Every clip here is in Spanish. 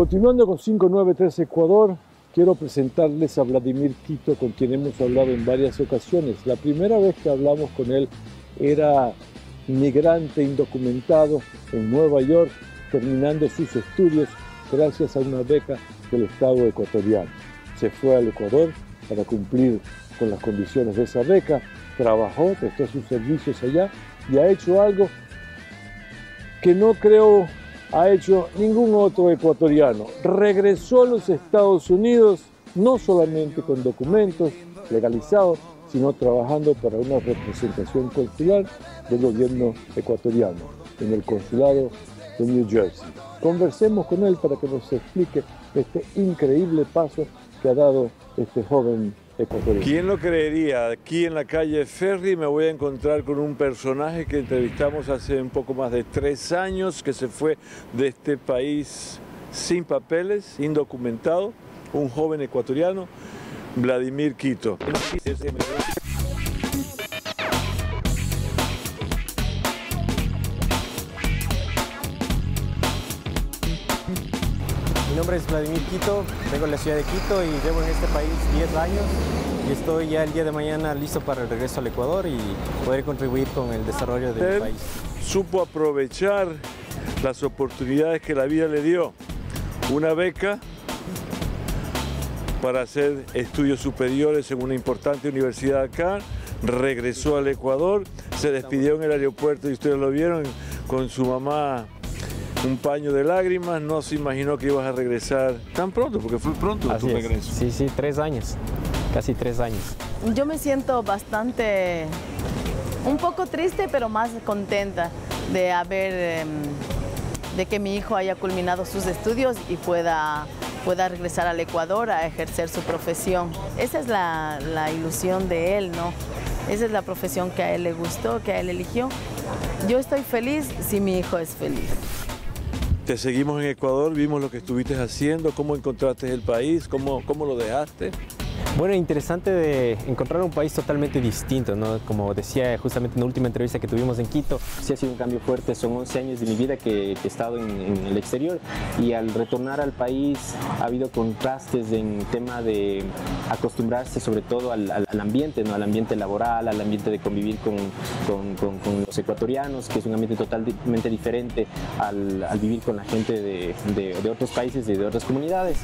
Continuando con 593 Ecuador, quiero presentarles a Vladimir Quito, con quien hemos hablado en varias ocasiones. La primera vez que hablamos con él era migrante indocumentado en Nueva York, terminando sus estudios gracias a una beca del Estado ecuatoriano. Se fue al Ecuador para cumplir con las condiciones de esa beca, trabajó, prestó sus servicios allá y ha hecho algo que no creo ha hecho ningún otro ecuatoriano. Regresó a los Estados Unidos no solamente con documentos legalizados, sino trabajando para una representación consular del gobierno ecuatoriano en el consulado de New Jersey. Conversemos con él para que nos explique este increíble paso que ha dado este joven ¿Quién lo creería? Aquí en la calle Ferry me voy a encontrar con un personaje que entrevistamos hace un poco más de tres años, que se fue de este país sin papeles, indocumentado, un joven ecuatoriano, Vladimir Quito. Nombre es Vladimir Quito, vengo de la ciudad de Quito y llevo en este país 10 años y estoy ya el día de mañana listo para el regreso al Ecuador y poder contribuir con el desarrollo del Él país. supo aprovechar las oportunidades que la vida le dio. Una beca para hacer estudios superiores en una importante universidad acá, regresó al Ecuador, se despidió en el aeropuerto y ustedes lo vieron con su mamá un paño de lágrimas, no se imaginó que ibas a regresar tan pronto, porque fue pronto Así tu es. regreso. Sí, sí, tres años, casi tres años. Yo me siento bastante, un poco triste, pero más contenta de haber, em, de que mi hijo haya culminado sus estudios y pueda, pueda regresar al Ecuador a ejercer su profesión. Esa es la, la ilusión de él, ¿no? Esa es la profesión que a él le gustó, que a él eligió. Yo estoy feliz si mi hijo es feliz. Te seguimos en Ecuador, vimos lo que estuviste haciendo, cómo encontraste el país, cómo, cómo lo dejaste. Bueno, interesante de encontrar un país totalmente distinto, ¿no? Como decía justamente en la última entrevista que tuvimos en Quito, sí ha sido un cambio fuerte, son 11 años de mi vida que, he estado en, el exterior y al retornar al país ha habido contrastes en tema de acostumbrarse sobre todo al, ambiente, ¿no? Al ambiente laboral, al ambiente de convivir con, los ecuatorianos, que es un ambiente totalmente diferente al, vivir con la gente de- de otros países y de otras comunidades.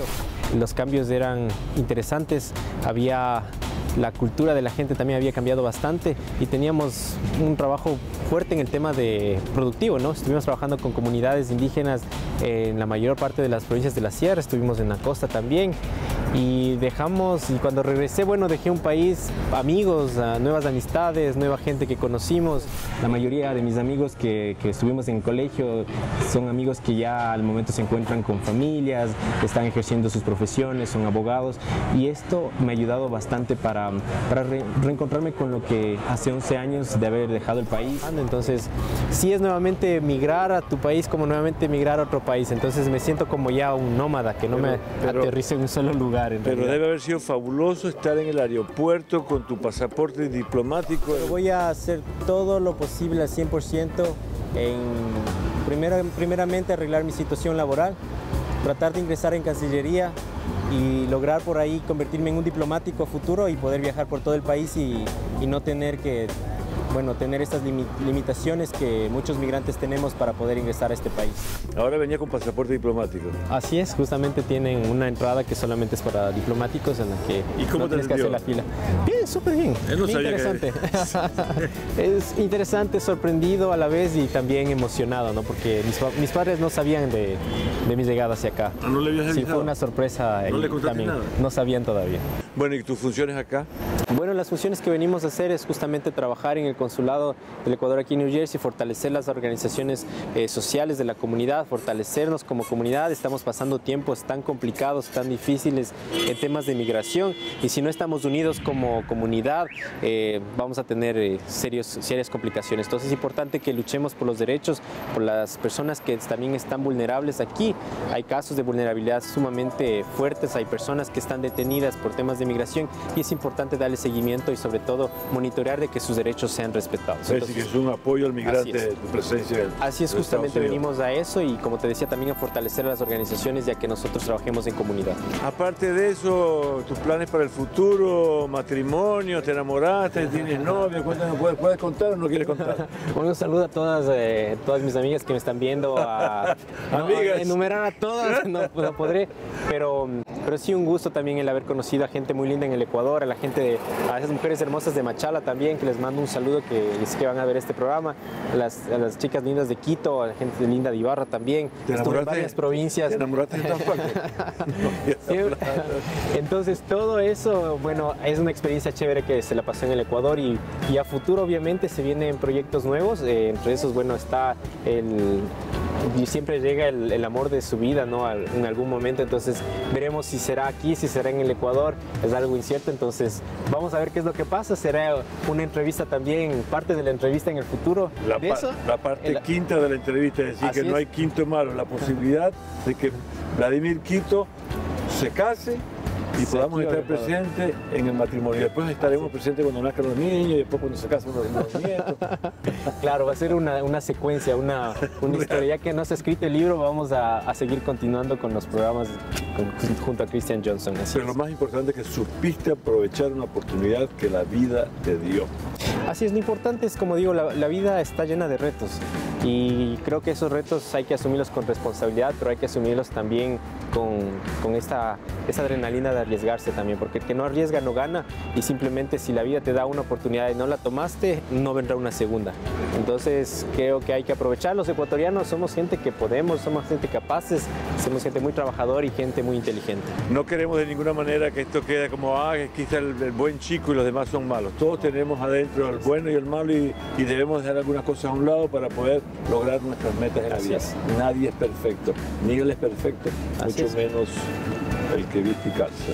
Los cambios eran interesantes, había la cultura de la gente también había cambiado bastante y teníamos un trabajo fuerte en el tema de productivo, ¿no? Estuvimos trabajando con comunidades indígenas en la mayor parte de las provincias de la sierra, estuvimos en la costa también y dejamos, y cuando regresé, bueno, dejé un país, amigos, nuevas amistades, nueva gente que conocimos. La mayoría de mis amigos que, que estuvimos en colegio son amigos que ya al momento se encuentran con familias, están ejerciendo sus profesiones, son abogados y esto me ha ayudado bastante para, para re- reencontrarme con lo que hace 11 años de haber dejado el país. Entonces, sí es nuevamente migrar a tu país como nuevamente migrar a otro país, entonces me siento como ya un nómada, que no Pero- me pero- aterrizo en un solo lugar. En Pero realidad. debe haber sido fabuloso estar en el aeropuerto con tu pasaporte diplomático. Pero voy a hacer todo lo posible al 100% en primera- primeramente arreglar mi situación laboral, tratar de ingresar en Cancillería y lograr por ahí convertirme en un diplomático a futuro y poder viajar por todo el país y, y no tener que, bueno, tener estas limi- limitaciones que muchos migrantes tenemos para poder ingresar a este país. Ahora venía con pasaporte diplomático. Así es, justamente tienen una entrada que solamente es para diplomáticos en la que ¿Y cómo no te tienes que hacer la fila. Bien, súper bien. Él no sabía que- interesante. es interesante, sorprendido a la vez y también emocionado, ¿no? Porque mis, pa- mis padres no sabían de, de mi llegada hacia acá. Ah, ¿no le habías Sí, fue una sorpresa. ¿No le también nada? No sabían todavía. Bueno, ¿y tus funciones acá? Bueno, las funciones que venimos a hacer es justamente trabajar en el consulado del Ecuador aquí en New Jersey, fortalecer las organizaciones eh, sociales de la comunidad, fortalecernos como comunidad. Estamos pasando tiempos tan complicados, tan difíciles en temas de migración y si no estamos unidos como comunidad eh, vamos a tener eh, serios, serias complicaciones. Entonces es importante que luchemos por los derechos, por las personas que también están vulnerables aquí. Hay casos de vulnerabilidad sumamente fuertes, hay personas que están detenidas por temas de migración y es importante darle seguimiento y sobre todo monitorear de que sus derechos sean respetados. Es que es un apoyo al migrante de tu presencia. En así es, justamente venimos a eso y como te decía también a fortalecer a las organizaciones ya que nosotros trabajemos en comunidad. Aparte de eso, tus planes para el futuro, matrimonio, te enamoraste, tienes novia, cuéntanos, ¿puedes, contar o no quieres contar? un saludo a todas, eh, todas mis amigas que me están viendo, a, enumerar a todas, no, podré, pero, pero sí un gusto también el haber conocido a gente muy linda en el Ecuador, a la gente, a esas mujeres hermosas de Machala también, que les mando un saludo que que van a ver este programa, a las, las chicas lindas de Quito, a la gente linda de Ibarra también, estuve en varias provincias. ¿Te enamoraste de Entonces todo eso, bueno, es una experiencia chévere que se la pasó en el Ecuador y, y a futuro obviamente se vienen proyectos nuevos, eh, entre esos, bueno, está el y siempre llega el, amor de su vida, ¿no? En algún momento, entonces veremos si será aquí, si será en el Ecuador, es algo incierto, entonces vamos a ver qué es lo que pasa, será una entrevista también, parte de la entrevista en el futuro. La, la parte quinta de la entrevista, es decir, que no hay quinto malo, la posibilidad de que Vladimir Quito se case y podamos estar presentes en el matrimonio. Después estaremos presentes cuando nazcan los niños y después cuando se casen los, nietos. claro, va a ser una, una secuencia, una, una historia. Ya que no se ha escrito el libro, vamos a, a seguir continuando con los programas junto a Christian Johnson. Pero lo más importante es que supiste aprovechar una oportunidad que la vida te dio. Así es, lo importante es, como digo, la, la vida está llena de retos y creo que esos retos hay que asumirlos con responsabilidad, pero hay que asumirlos también con, con esta, esta adrenalina de arriesgarse también, porque el que no arriesga no gana y simplemente si la vida te da una oportunidad y no la tomaste, no vendrá una segunda. Entonces creo que hay que aprovechar. Los ecuatorianos somos gente que podemos, somos gente capaces, somos gente muy trabajadora y gente muy inteligente. No queremos de ninguna manera que esto quede como, ah, aquí está el, buen chico y los demás son malos. Todos tenemos adentro el bueno y el malo y, y debemos dejar algunas cosas a un lado para poder lograr nuestras metas en la vida. Nadie es perfecto, ni él es perfecto, mucho menos el que viste y calza.